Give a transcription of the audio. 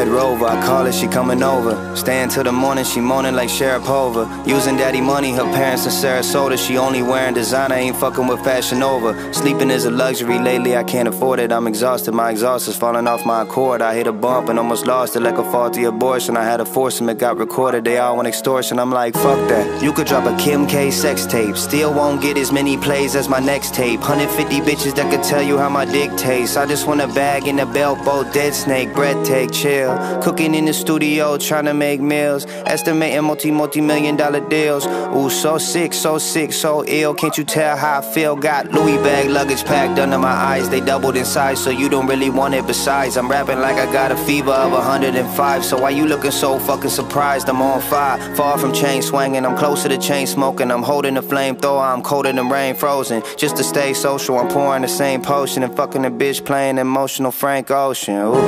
Red Rover, I call her, she coming over. Staying till the morning, she moaning like Sharapova. Using daddy money, her parents in Sarasota. She only wearing designer, ain't fucking with Fashion Nova. Sleeping is a luxury, lately I can't afford it. I'm exhausted, my exhaust is falling off my Accord. I hit a bump and almost lost it like a faulty abortion. I had a force him, it got recorded. They all want extortion. I'm like, fuck that. You could drop a Kim K sex tape, still won't get as many plays as my next tape. 150 bitches that could tell you how my dick tastes. I just want a bag in a belt, both dead snake, breath take, chill. Cooking in the studio, trying to make meals. Estimating multi, multi million dollar deals. Ooh, so sick, so sick, so ill. Can't you tell how I feel? Got Louis bag luggage packed under my eyes. They doubled in size, so you don't really want it. Besides, I'm rapping like I got a fever of 105. So why you looking so fucking surprised? I'm on fire. Far from chain swinging, I'm closer to chain smoking. I'm holding the flamethrower, I'm colder than rain frozen. Just to stay social, I'm pouring the same potion and fucking a bitch playing emotional Frank Ocean. Ooh.